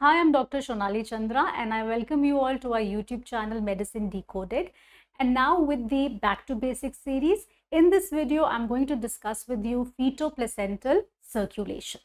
Hi I'm Dr. Shonali Chandra and I welcome you all to our YouTube channel Medicine Decoded. And now with the Back to Basics series, in this video I'm going to discuss with you fetoplacental circulation.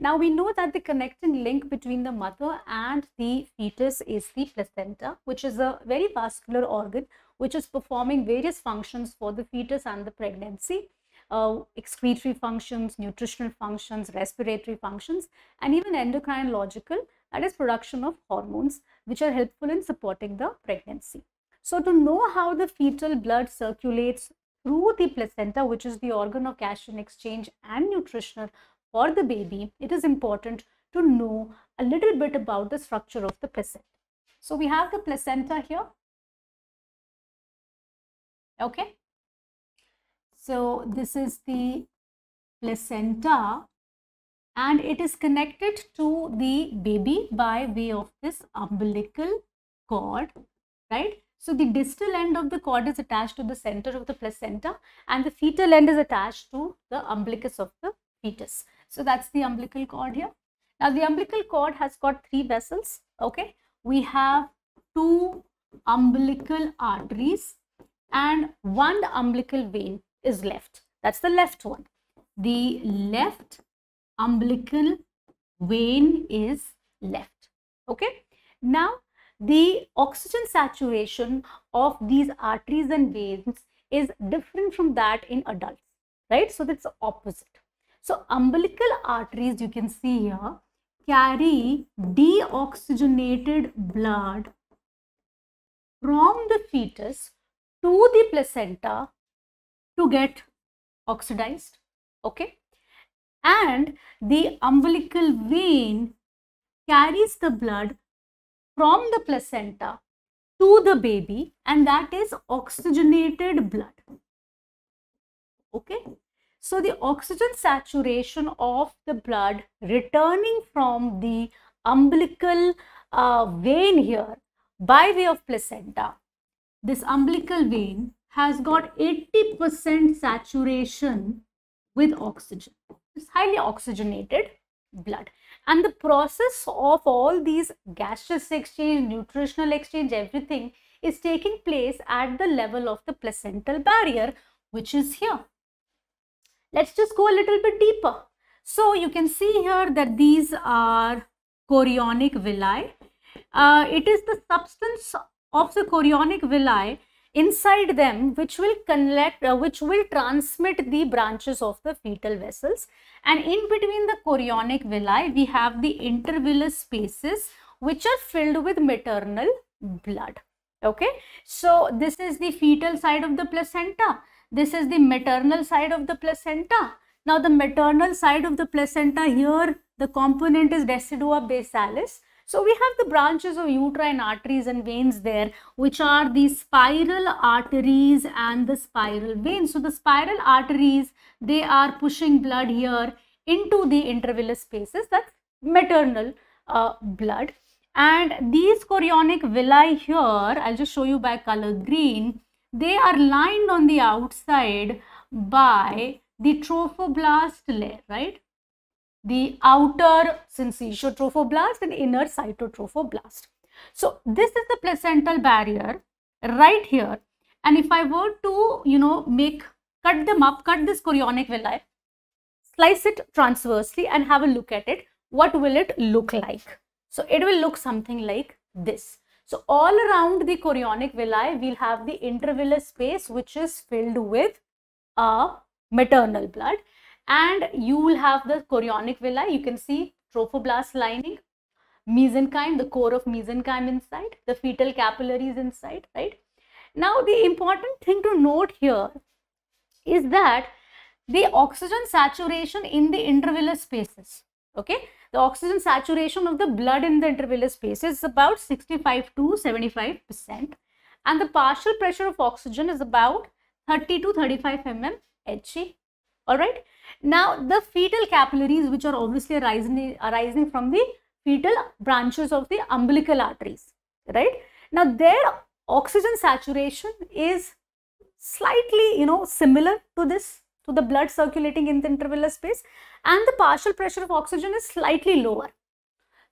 Now we know that the connecting link between the mother and the fetus is the placenta, which is a very vascular organ which is performing various functions for the fetus and the pregnancy uh, excretory functions, nutritional functions, respiratory functions, and even endocrinological, that is production of hormones, which are helpful in supporting the pregnancy. So to know how the fetal blood circulates through the placenta, which is the organ of cation exchange and nutritional for the baby, it is important to know a little bit about the structure of the placenta. So we have the placenta here. Okay, so this is the placenta and it is connected to the baby by way of this umbilical cord, right? So the distal end of the cord is attached to the center of the placenta and the fetal end is attached to the umbilicus of the fetus. So that's the umbilical cord here. Now the umbilical cord has got three vessels, okay? We have two umbilical arteries and one umbilical vein is left. That's the left one. The left umbilical vein is left. Okay. Now, the oxygen saturation of these arteries and veins is different from that in adults, right? So, that's opposite. So, umbilical arteries, you can see here, carry deoxygenated blood from the fetus to the placenta to get oxidized okay and the umbilical vein carries the blood from the placenta to the baby and that is oxygenated blood okay so the oxygen saturation of the blood returning from the umbilical uh, vein here by way of placenta this umbilical vein has got 80% saturation with oxygen. Highly oxygenated blood. And the process of all these gaseous exchange, nutritional exchange, everything is taking place at the level of the placental barrier, which is here. Let's just go a little bit deeper. So you can see here that these are chorionic villi. Uh, it is the substance of the chorionic villi inside them which will connect uh, which will transmit the branches of the fetal vessels. And in between the chorionic villi we have the intervillous spaces which are filled with maternal blood. Okay? So this is the fetal side of the placenta. This is the maternal side of the placenta. Now the maternal side of the placenta here the component is decidua basalis so we have the branches of uterine arteries and veins there, which are the spiral arteries and the spiral veins. So the spiral arteries, they are pushing blood here into the intervillous spaces, that's maternal uh, blood. And these chorionic villi here, I'll just show you by color green, they are lined on the outside by the trophoblast layer, right? The outer syncytiotrophoblast and inner cytotrophoblast. So this is the placental barrier right here. And if I were to, you know, make, cut them up, cut this chorionic villi, slice it transversely and have a look at it, what will it look like? So it will look something like this. So all around the chorionic villi, we'll have the intervillous space, which is filled with a maternal blood and you will have the chorionic villi. You can see trophoblast lining, mesenchyme, the core of mesenchyme inside, the fetal capillaries inside, right? Now, the important thing to note here is that the oxygen saturation in the intervillous spaces, okay? The oxygen saturation of the blood in the intervillous spaces is about 65 to 75 percent and the partial pressure of oxygen is about 30 to 35 mm Hg, all right? Now, the fetal capillaries, which are obviously arising, arising from the fetal branches of the umbilical arteries, right? Now, their oxygen saturation is slightly, you know, similar to this, to the blood circulating in the intervillous space and the partial pressure of oxygen is slightly lower.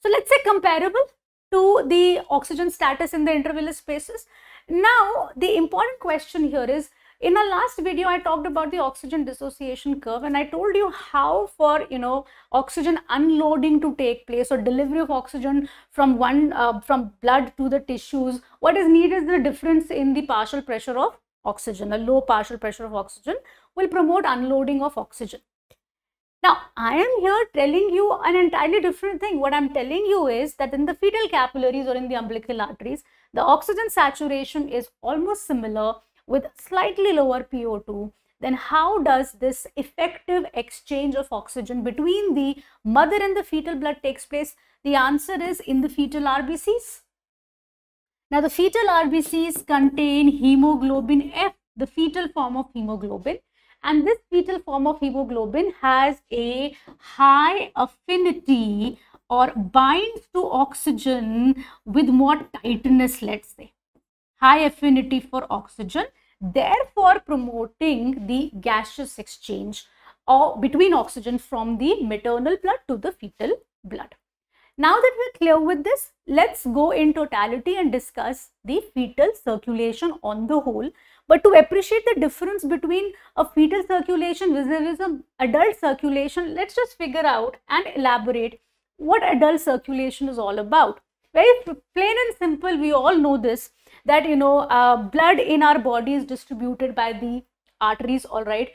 So let's say comparable to the oxygen status in the intervillous spaces. Now, the important question here is, in our last video, I talked about the oxygen dissociation curve and I told you how for, you know, oxygen unloading to take place or delivery of oxygen from one, uh, from blood to the tissues, what is needed is the difference in the partial pressure of oxygen. A low partial pressure of oxygen will promote unloading of oxygen. Now, I am here telling you an entirely different thing. What I'm telling you is that in the fetal capillaries or in the umbilical arteries, the oxygen saturation is almost similar with slightly lower PO2, then how does this effective exchange of oxygen between the mother and the fetal blood takes place? The answer is in the fetal RBCs. Now, the fetal RBCs contain hemoglobin F, the fetal form of hemoglobin. And this fetal form of hemoglobin has a high affinity or binds to oxygen with more tightness, let's say high affinity for oxygen, therefore promoting the gaseous exchange or between oxygen from the maternal blood to the fetal blood. Now that we're clear with this, let's go in totality and discuss the fetal circulation on the whole. But to appreciate the difference between a fetal circulation vis-a-vis -vis adult circulation, let's just figure out and elaborate what adult circulation is all about. Very plain and simple, we all know this, that you know uh, blood in our body is distributed by the arteries all right?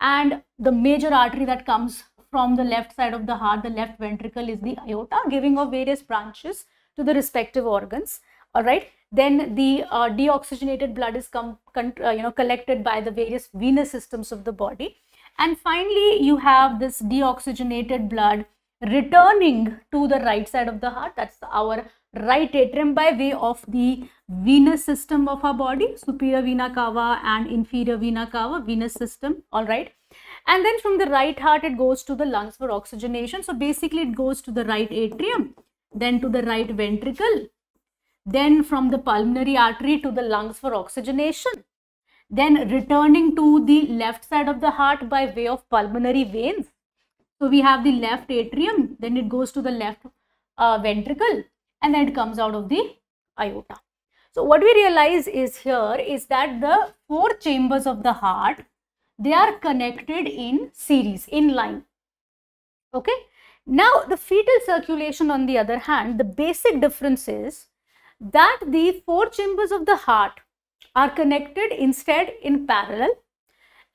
And the major artery that comes from the left side of the heart the left ventricle is the aorta giving of various branches to the respective organs all right? Then the uh, deoxygenated blood is come uh, you know collected by the various venous systems of the body. And finally you have this deoxygenated blood returning to the right side of the heart that's our right atrium by way of the venous system of our body, superior vena cava and inferior vena cava, venous system, all right. And then from the right heart, it goes to the lungs for oxygenation. So basically it goes to the right atrium, then to the right ventricle, then from the pulmonary artery to the lungs for oxygenation, then returning to the left side of the heart by way of pulmonary veins. So we have the left atrium, then it goes to the left uh, ventricle, and then it comes out of the aorta. So what we realize is here is that the four chambers of the heart, they are connected in series, in line. Okay. Now the fetal circulation on the other hand, the basic difference is that the four chambers of the heart are connected instead in parallel.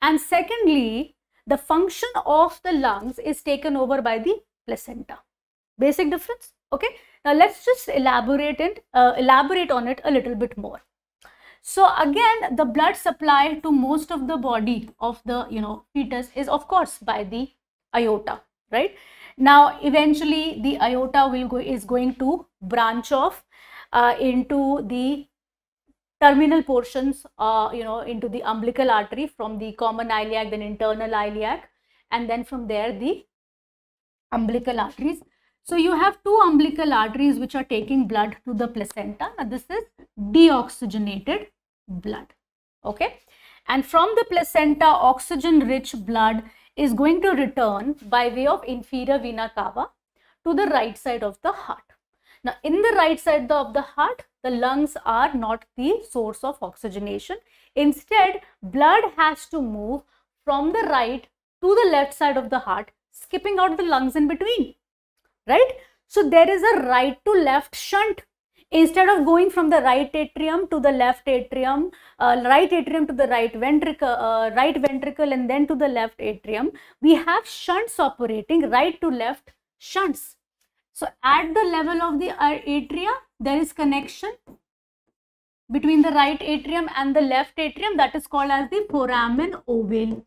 And secondly, the function of the lungs is taken over by the placenta. Basic difference. Okay. Now let's just elaborate and uh, elaborate on it a little bit more. So again, the blood supply to most of the body of the you know fetus is of course by the aorta, right? Now eventually the aorta will go is going to branch off uh, into the terminal portions, uh, you know, into the umbilical artery from the common iliac, then internal iliac, and then from there the umbilical arteries so you have two umbilical arteries which are taking blood to the placenta. Now this is deoxygenated blood. Okay. And from the placenta, oxygen rich blood is going to return by way of inferior vena cava to the right side of the heart. Now in the right side of the heart, the lungs are not the source of oxygenation. Instead, blood has to move from the right to the left side of the heart, skipping out the lungs in between right? So there is a right to left shunt. Instead of going from the right atrium to the left atrium, uh, right atrium to the right ventricle, uh, right ventricle and then to the left atrium, we have shunts operating, right to left shunts. So at the level of the uh, atria, there is connection between the right atrium and the left atrium that is called as the foramen ovale.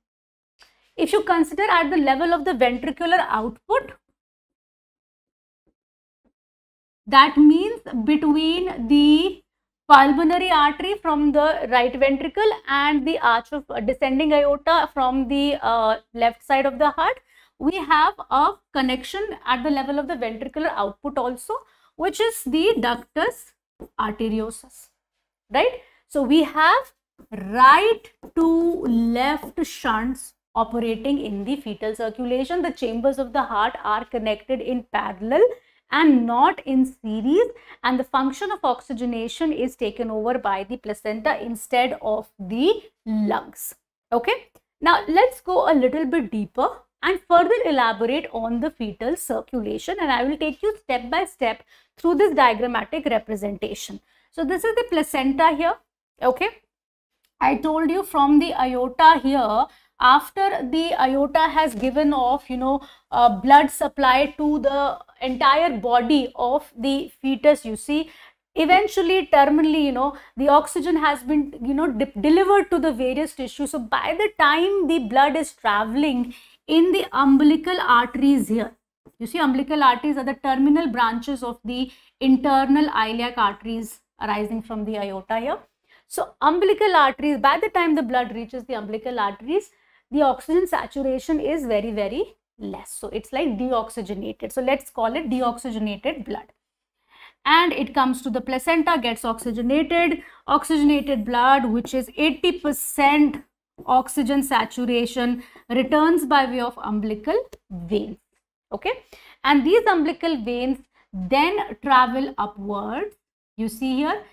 If you consider at the level of the ventricular output, that means between the pulmonary artery from the right ventricle and the arch of descending aorta from the uh, left side of the heart, we have a connection at the level of the ventricular output also, which is the ductus arteriosus, right? So, we have right to left shunts operating in the fetal circulation. The chambers of the heart are connected in parallel and not in series and the function of oxygenation is taken over by the placenta instead of the lungs. Okay. Now let's go a little bit deeper and further elaborate on the fetal circulation and I will take you step by step through this diagrammatic representation. So this is the placenta here. Okay. I told you from the aorta here after the aorta has given off you know uh, blood supply to the entire body of the fetus you see eventually terminally you know the oxygen has been you know delivered to the various tissues so by the time the blood is traveling in the umbilical arteries here you see umbilical arteries are the terminal branches of the internal iliac arteries arising from the aorta here so umbilical arteries by the time the blood reaches the umbilical arteries the oxygen saturation is very, very less. So it's like deoxygenated. So let's call it deoxygenated blood. And it comes to the placenta, gets oxygenated. Oxygenated blood, which is 80% oxygen saturation, returns by way of umbilical veins. Okay. And these umbilical veins then travel upwards. You see here,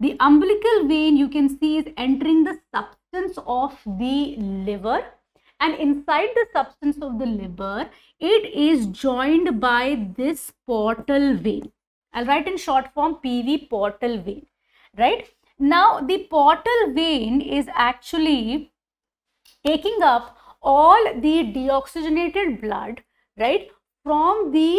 the umbilical vein you can see is entering the substance of the liver and inside the substance of the liver it is joined by this portal vein i'll write in short form pv portal vein right now the portal vein is actually taking up all the deoxygenated blood right from the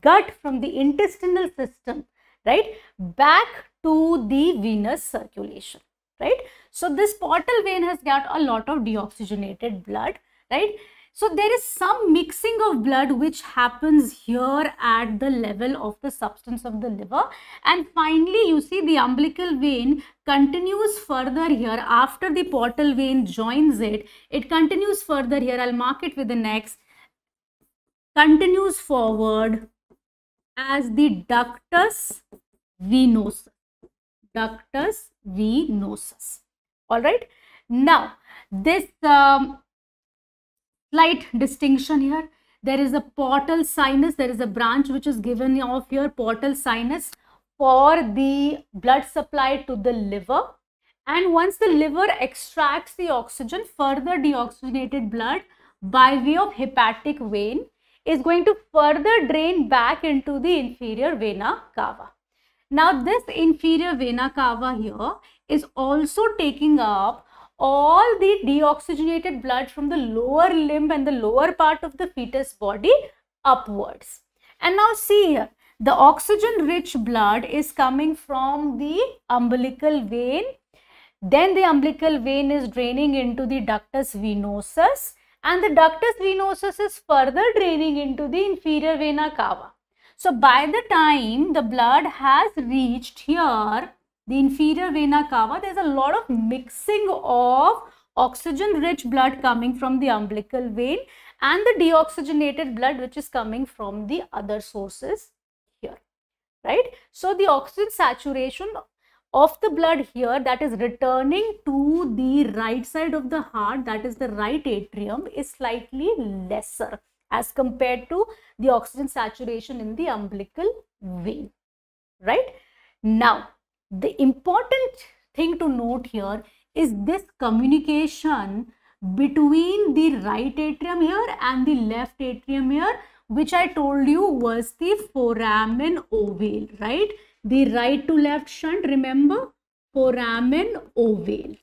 gut from the intestinal system right back to the venous circulation right so this portal vein has got a lot of deoxygenated blood, right? So there is some mixing of blood which happens here at the level of the substance of the liver. And finally, you see the umbilical vein continues further here after the portal vein joins it. It continues further here. I'll mark it with the next. Continues forward as the ductus venosus. Ductus venosus all right now this um, slight distinction here. There is a portal sinus there is a branch which is given of your portal sinus for the blood supply to the liver. And once the liver extracts the oxygen further deoxygenated blood by way of hepatic vein is going to further drain back into the inferior vena cava. Now this inferior vena cava here is also taking up all the deoxygenated blood from the lower limb and the lower part of the fetus body upwards. And now see here, the oxygen rich blood is coming from the umbilical vein. Then the umbilical vein is draining into the ductus venosus and the ductus venosus is further draining into the inferior vena cava. So by the time the blood has reached here, the inferior vena cava, there's a lot of mixing of oxygen-rich blood coming from the umbilical vein and the deoxygenated blood which is coming from the other sources here, right? So, the oxygen saturation of the blood here that is returning to the right side of the heart, that is the right atrium, is slightly lesser as compared to the oxygen saturation in the umbilical vein, right? Now, the important thing to note here is this communication between the right atrium here and the left atrium here which I told you was the foramen ovale, right? The right to left shunt, remember? Foramen ovale,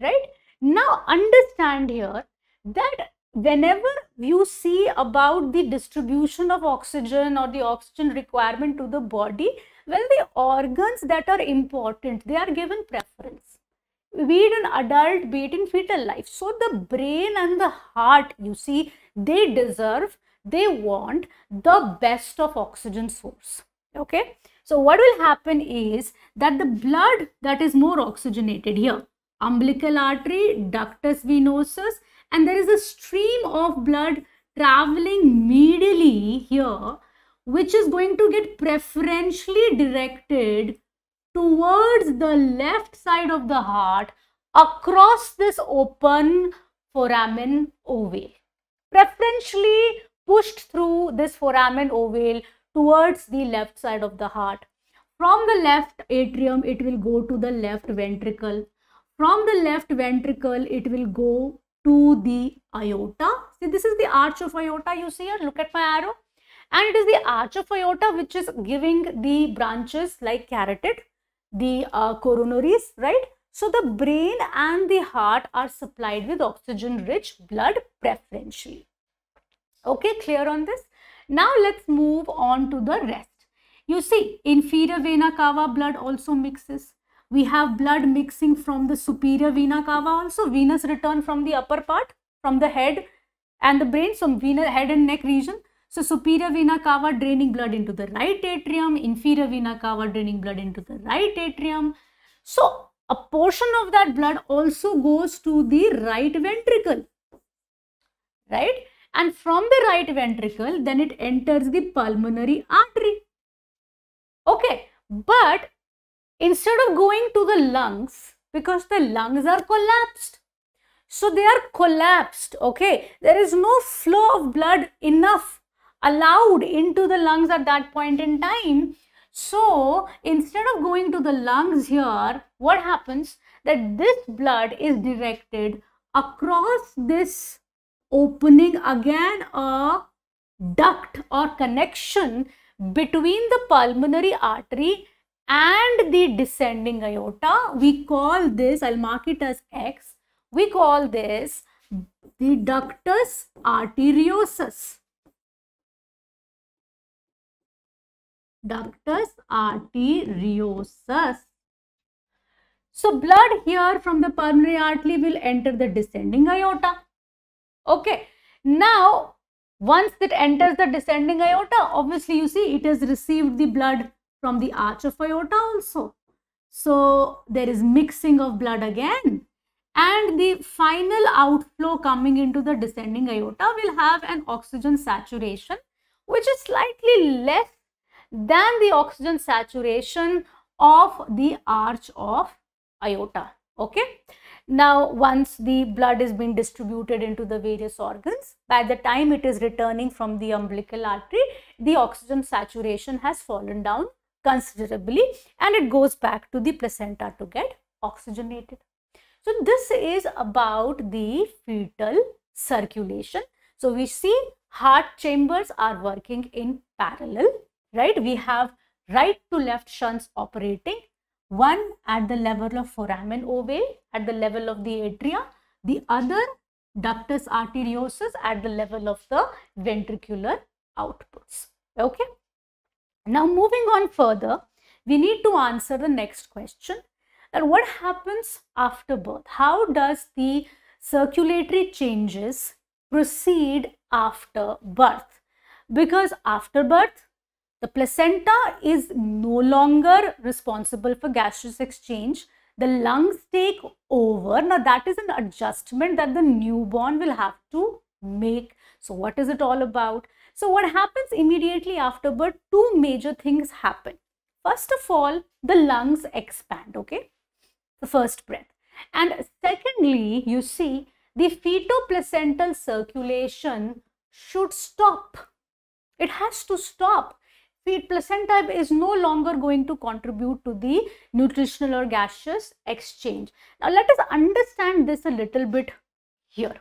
right? Now understand here that whenever you see about the distribution of oxygen or the oxygen requirement to the body, well, the organs that are important, they are given preference. Be it an adult, be it in fetal life. So the brain and the heart, you see, they deserve, they want the best of oxygen source. Okay. So what will happen is that the blood that is more oxygenated here, umbilical artery, ductus venosus, and there is a stream of blood traveling medially here which is going to get preferentially directed towards the left side of the heart across this open foramen ovale. Preferentially pushed through this foramen ovale towards the left side of the heart. From the left atrium, it will go to the left ventricle. From the left ventricle, it will go to the aorta. See, this is the arch of aorta you see here. Look at my arrow. And it is the arch of aorta which is giving the branches like carotid, the uh, coronaries, right? So the brain and the heart are supplied with oxygen-rich blood preferentially. Okay, clear on this? Now let's move on to the rest. You see, inferior vena cava blood also mixes. We have blood mixing from the superior vena cava also. Venous return from the upper part, from the head and the brain, so vena, head and neck region. So superior vena cava draining blood into the right atrium, inferior vena cava draining blood into the right atrium. So a portion of that blood also goes to the right ventricle, right? And from the right ventricle, then it enters the pulmonary artery. Okay, but instead of going to the lungs, because the lungs are collapsed, so they are collapsed, okay? There is no flow of blood enough allowed into the lungs at that point in time. So instead of going to the lungs here, what happens? That this blood is directed across this opening again a duct or connection between the pulmonary artery and the descending aorta. We call this, I'll mark it as X, we call this the ductus arteriosus. ductus arteriosus. So blood here from the pulmonary artery will enter the descending aorta. Okay. Now, once it enters the descending aorta, obviously you see it has received the blood from the arch of aorta also. So there is mixing of blood again and the final outflow coming into the descending aorta will have an oxygen saturation which is slightly less than the oxygen saturation of the arch of aorta. Okay. Now, once the blood is being distributed into the various organs, by the time it is returning from the umbilical artery, the oxygen saturation has fallen down considerably and it goes back to the placenta to get oxygenated. So, this is about the fetal circulation. So, we see heart chambers are working in parallel right? We have right to left shunts operating, one at the level of foramen ovale at the level of the atria, the other ductus arteriosus at the level of the ventricular outputs. Okay. Now moving on further, we need to answer the next question that what happens after birth? How does the circulatory changes proceed after birth? Because after birth, the placenta is no longer responsible for gaseous exchange. The lungs take over. Now that is an adjustment that the newborn will have to make. So what is it all about? So what happens immediately after birth? Two major things happen. First of all, the lungs expand, okay? The first breath. And secondly, you see, the fetoplacental circulation should stop. It has to stop placenta is no longer going to contribute to the nutritional or gaseous exchange. Now let us understand this a little bit here.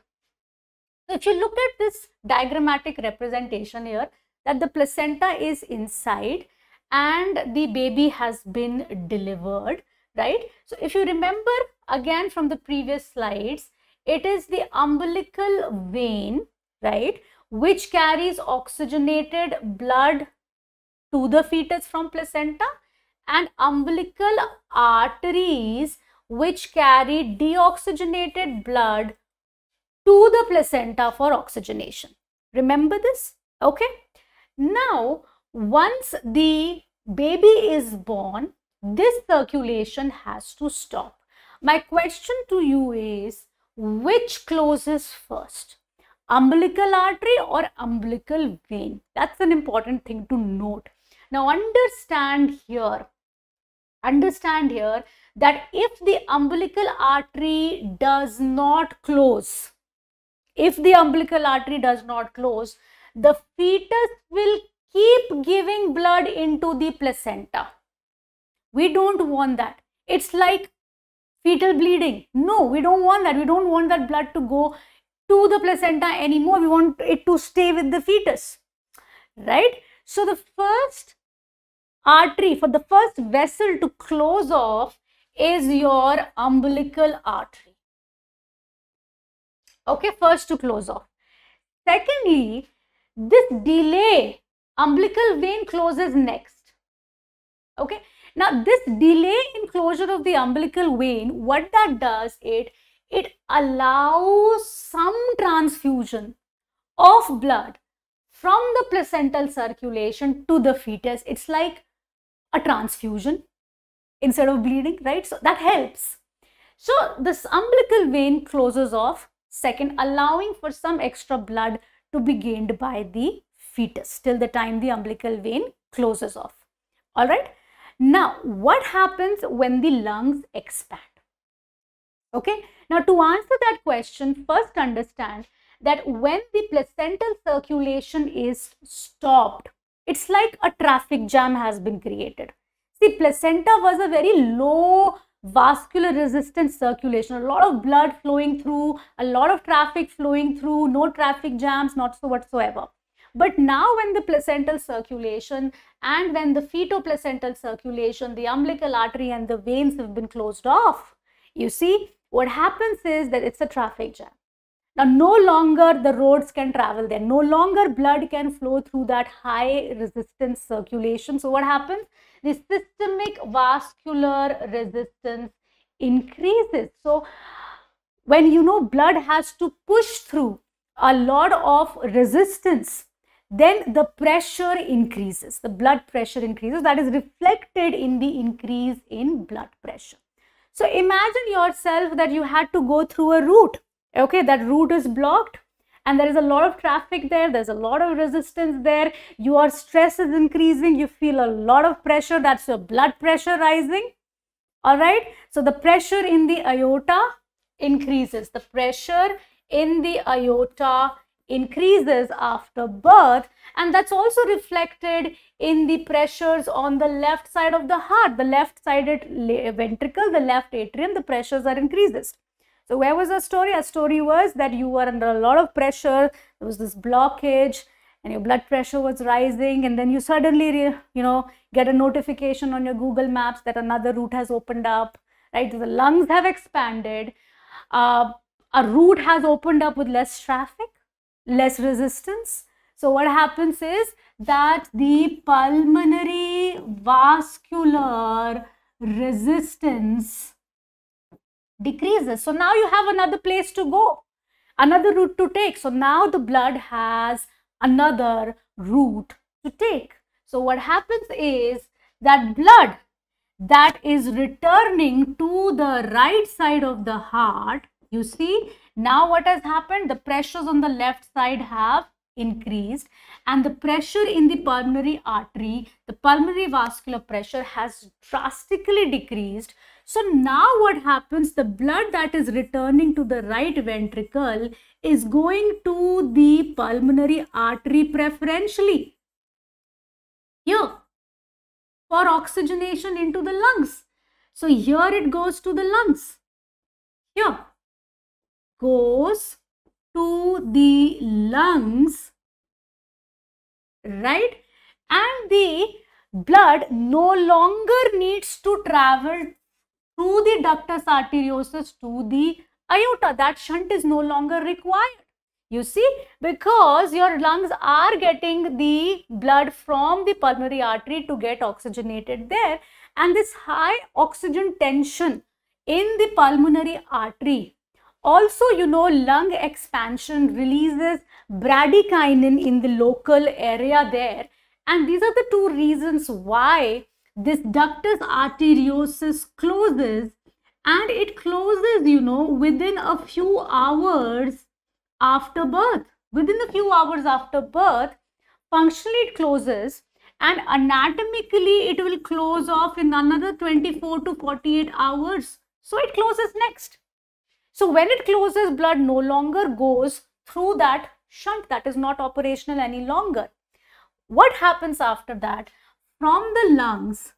So if you look at this diagrammatic representation here that the placenta is inside and the baby has been delivered, right? So if you remember again from the previous slides, it is the umbilical vein, right, which carries oxygenated blood to the fetus from placenta and umbilical arteries which carry deoxygenated blood to the placenta for oxygenation. Remember this? Okay. Now, once the baby is born, this circulation has to stop. My question to you is, which closes first? Umbilical artery or umbilical vein? That's an important thing to note. Now understand here, understand here that if the umbilical artery does not close, if the umbilical artery does not close, the fetus will keep giving blood into the placenta. We don't want that. It's like fetal bleeding. No, we don't want that. We don't want that blood to go to the placenta anymore. We want it to stay with the fetus. Right? So the first artery, for the first vessel to close off is your umbilical artery. Okay, first to close off. Secondly, this delay, umbilical vein closes next. Okay, now this delay in closure of the umbilical vein, what that does, it, it allows some transfusion of blood from the placental circulation to the fetus. It's like a transfusion instead of bleeding, right? So that helps. So this umbilical vein closes off second, allowing for some extra blood to be gained by the fetus till the time the umbilical vein closes off. All right. Now, what happens when the lungs expand? Okay. Now, to answer that question, first understand that when the placental circulation is stopped, it's like a traffic jam has been created. See, placenta was a very low vascular resistance circulation, a lot of blood flowing through, a lot of traffic flowing through, no traffic jams, not so whatsoever. But now when the placental circulation and when the fetoplacental circulation, the umbilical artery and the veins have been closed off, you see, what happens is that it's a traffic jam. Now, no longer the roads can travel there. No longer blood can flow through that high resistance circulation. So, what happens? The systemic vascular resistance increases. So, when you know blood has to push through a lot of resistance, then the pressure increases. The blood pressure increases. That is reflected in the increase in blood pressure. So, imagine yourself that you had to go through a route okay that route is blocked and there is a lot of traffic there. There's a lot of resistance there. Your stress is increasing. You feel a lot of pressure. That's your blood pressure rising. All right? So the pressure in the aorta increases. The pressure in the aorta increases after birth. And that's also reflected in the pressures on the left side of the heart. The left sided ventricle the left atrium the pressures are increases so where was the story? Our story was that you were under a lot of pressure. There was this blockage and your blood pressure was rising and then you suddenly, you know, get a notification on your Google Maps that another route has opened up, right? The lungs have expanded. Uh, a route has opened up with less traffic, less resistance. So what happens is that the pulmonary vascular resistance decreases. So now you have another place to go, another route to take. So now the blood has another route to take. So what happens is that blood that is returning to the right side of the heart, you see, now what has happened? The pressures on the left side have increased and the pressure in the pulmonary artery, the pulmonary vascular pressure has drastically decreased. So now what happens, the blood that is returning to the right ventricle is going to the pulmonary artery preferentially. Here, for oxygenation into the lungs. So here it goes to the lungs. Here, goes to the lungs, right? And the blood no longer needs to travel through the ductus arteriosus to the aorta. That shunt is no longer required. You see, because your lungs are getting the blood from the pulmonary artery to get oxygenated there and this high oxygen tension in the pulmonary artery also, you know, lung expansion releases bradykinin in the local area there. And these are the two reasons why this ductus arteriosus closes and it closes, you know, within a few hours after birth. Within a few hours after birth, functionally it closes and anatomically it will close off in another 24 to 48 hours. So it closes next. So when it closes, blood no longer goes through that shunt that is not operational any longer. What happens after that? From the lungs,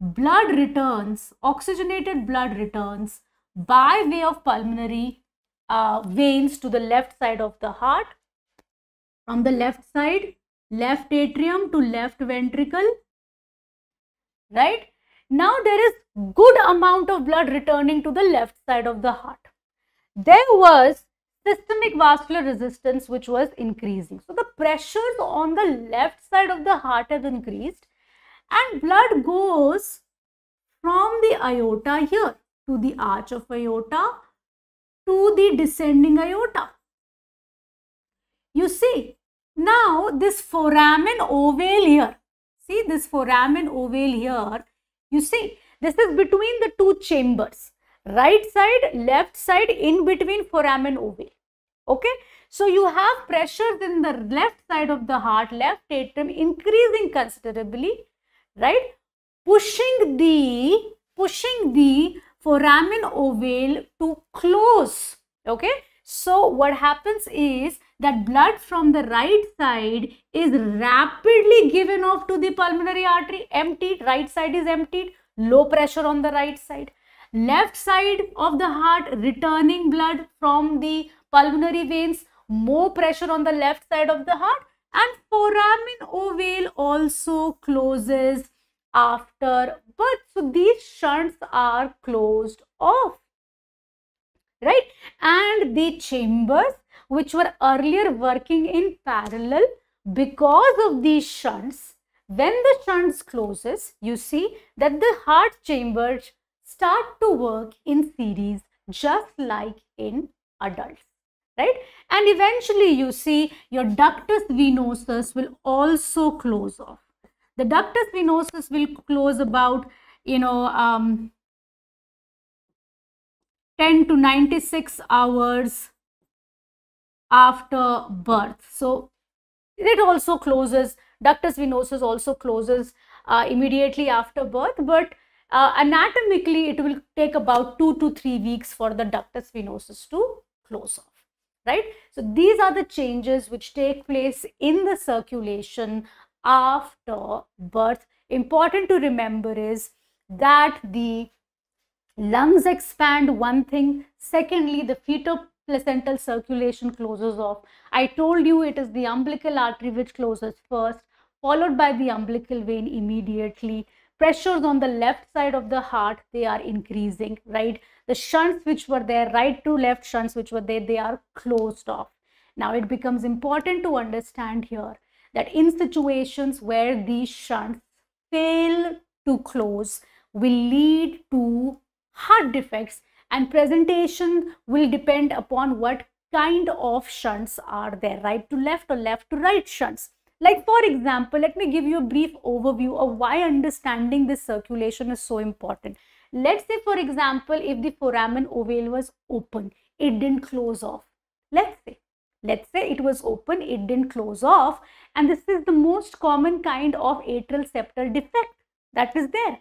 blood returns, oxygenated blood returns by way of pulmonary uh, veins to the left side of the heart. From the left side, left atrium to left ventricle, right? Now there is good amount of blood returning to the left side of the heart. There was systemic vascular resistance which was increasing. So the pressures on the left side of the heart have increased and blood goes from the aorta here to the arch of aorta to the descending aorta. You see, now this foramen ovale here, see this foramen ovale here, you see, this is between the two chambers, right side, left side, in between foramen ovale. Okay, so you have pressures in the left side of the heart, left atrium increasing considerably, right? Pushing the, pushing the foramen ovale to close. Okay, so what happens is that blood from the right side is rapidly given off to the pulmonary artery, emptied, right side is emptied, low pressure on the right side. Left side of the heart returning blood from the pulmonary veins, more pressure on the left side of the heart and foramen ovale also closes after birth. So these shunts are closed off, right? And the chambers which were earlier working in parallel because of these shunts, when the shunts closes, you see that the heart chambers start to work in series just like in adults right? And eventually you see your ductus venosus will also close off. The ductus venosus will close about you know um, 10 to 96 hours after birth. So it also closes, ductus venosus also closes uh, immediately after birth, but uh, anatomically it will take about two to three weeks for the ductus venosus to close off right so these are the changes which take place in the circulation after birth important to remember is that the lungs expand one thing secondly the fetal placental circulation closes off. I told you it is the umbilical artery which closes first, followed by the umbilical vein immediately. Pressures on the left side of the heart, they are increasing, right? The shunts which were there, right to left shunts which were there, they are closed off. Now it becomes important to understand here that in situations where these shunts fail to close will lead to heart defects and presentation will depend upon what kind of shunts are there, right to left or left to right shunts. Like for example, let me give you a brief overview of why understanding this circulation is so important. Let's say for example, if the foramen ovale was open, it didn't close off. Let's say, let's say it was open, it didn't close off and this is the most common kind of atrial septal defect that is there.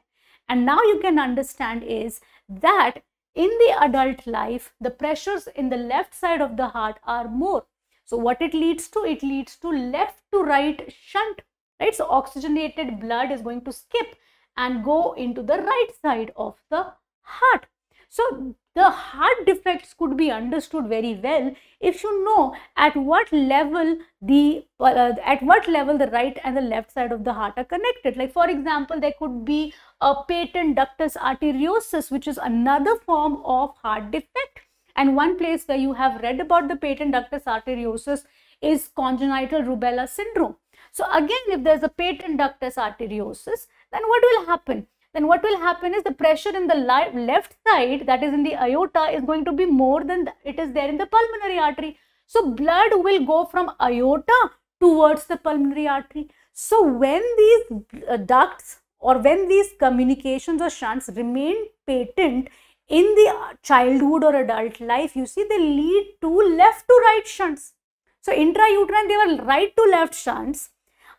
And now you can understand is that in the adult life, the pressures in the left side of the heart are more. So what it leads to? It leads to left to right shunt, right? So oxygenated blood is going to skip and go into the right side of the heart. So the heart defects could be understood very well if you know at what level the uh, at what level the right and the left side of the heart are connected like for example there could be a patent ductus arteriosus which is another form of heart defect and one place where you have read about the patent ductus arteriosus is congenital rubella syndrome so again if there's a patent ductus arteriosus then what will happen then what will happen is the pressure in the left side, that is in the aorta, is going to be more than it is there in the pulmonary artery. So blood will go from aorta towards the pulmonary artery. So when these uh, ducts or when these communications or shunts remain patent in the childhood or adult life, you see they lead to left to right shunts. So intrauterine, they were right to left shunts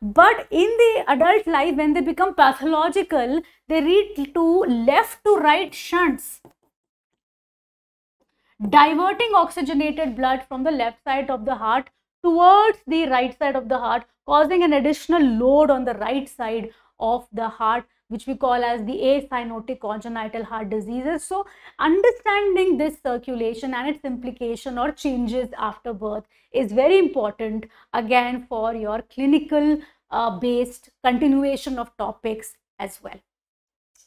but in the adult life, when they become pathological, they lead to left to right shunts, diverting oxygenated blood from the left side of the heart towards the right side of the heart, causing an additional load on the right side of the heart which we call as the acyanotic congenital heart diseases. So understanding this circulation and its implication or changes after birth is very important again for your clinical uh, based continuation of topics as well.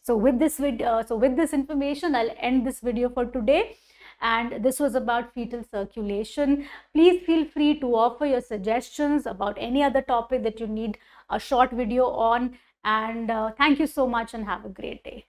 So with this video, uh, so with this information, I'll end this video for today and this was about fetal circulation. Please feel free to offer your suggestions about any other topic that you need a short video on and uh, thank you so much and have a great day.